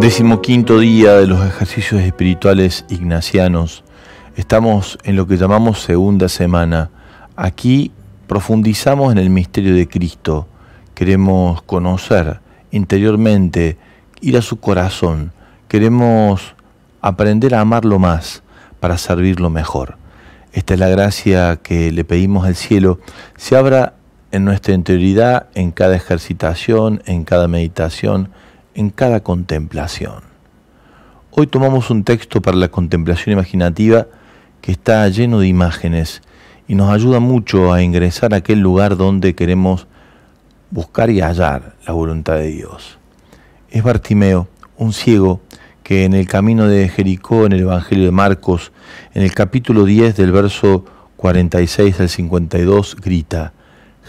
Décimo quinto día de los ejercicios espirituales ignacianos. Estamos en lo que llamamos segunda semana. Aquí profundizamos en el misterio de Cristo. Queremos conocer interiormente, ir a su corazón. Queremos aprender a amarlo más para servirlo mejor. Esta es la gracia que le pedimos al cielo, se abra en nuestra interioridad, en cada ejercitación, en cada meditación, en cada contemplación. Hoy tomamos un texto para la contemplación imaginativa que está lleno de imágenes y nos ayuda mucho a ingresar a aquel lugar donde queremos buscar y hallar la voluntad de Dios. Es Bartimeo, un ciego, que en el camino de Jericó, en el Evangelio de Marcos, en el capítulo 10 del verso 46 al 52, grita,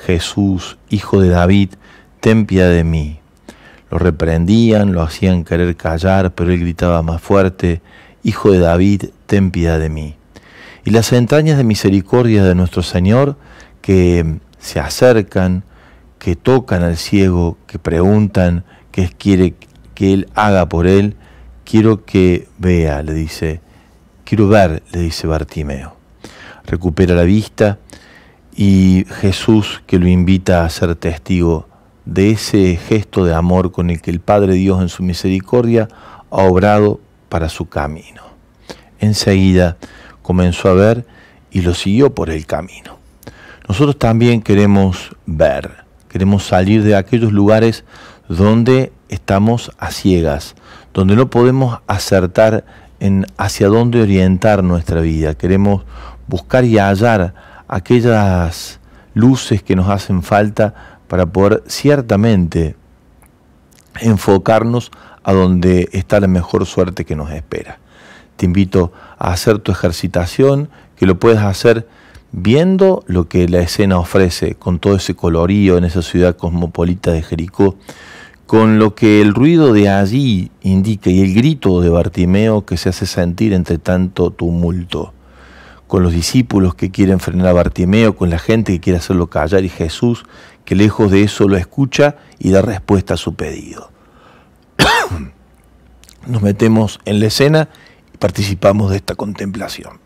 Jesús, hijo de David, ten piedad de mí. Lo reprendían, lo hacían querer callar, pero él gritaba más fuerte, Hijo de David, ten piedad de mí. Y las entrañas de misericordia de nuestro Señor que se acercan, que tocan al ciego, que preguntan qué quiere que Él haga por él, quiero que vea, le dice, quiero ver, le dice Bartimeo. Recupera la vista y Jesús que lo invita a ser testigo de ese gesto de amor con el que el Padre Dios en su misericordia ha obrado para su camino. Enseguida comenzó a ver y lo siguió por el camino. Nosotros también queremos ver, queremos salir de aquellos lugares donde estamos a ciegas, donde no podemos acertar en hacia dónde orientar nuestra vida. Queremos buscar y hallar aquellas luces que nos hacen falta para poder ciertamente enfocarnos a donde está la mejor suerte que nos espera. Te invito a hacer tu ejercitación, que lo puedes hacer viendo lo que la escena ofrece, con todo ese colorío en esa ciudad cosmopolita de Jericó, con lo que el ruido de allí indica y el grito de Bartimeo que se hace sentir entre tanto tumulto, con los discípulos que quieren frenar a Bartimeo, con la gente que quiere hacerlo callar y Jesús que lejos de eso lo escucha y da respuesta a su pedido. Nos metemos en la escena y participamos de esta contemplación.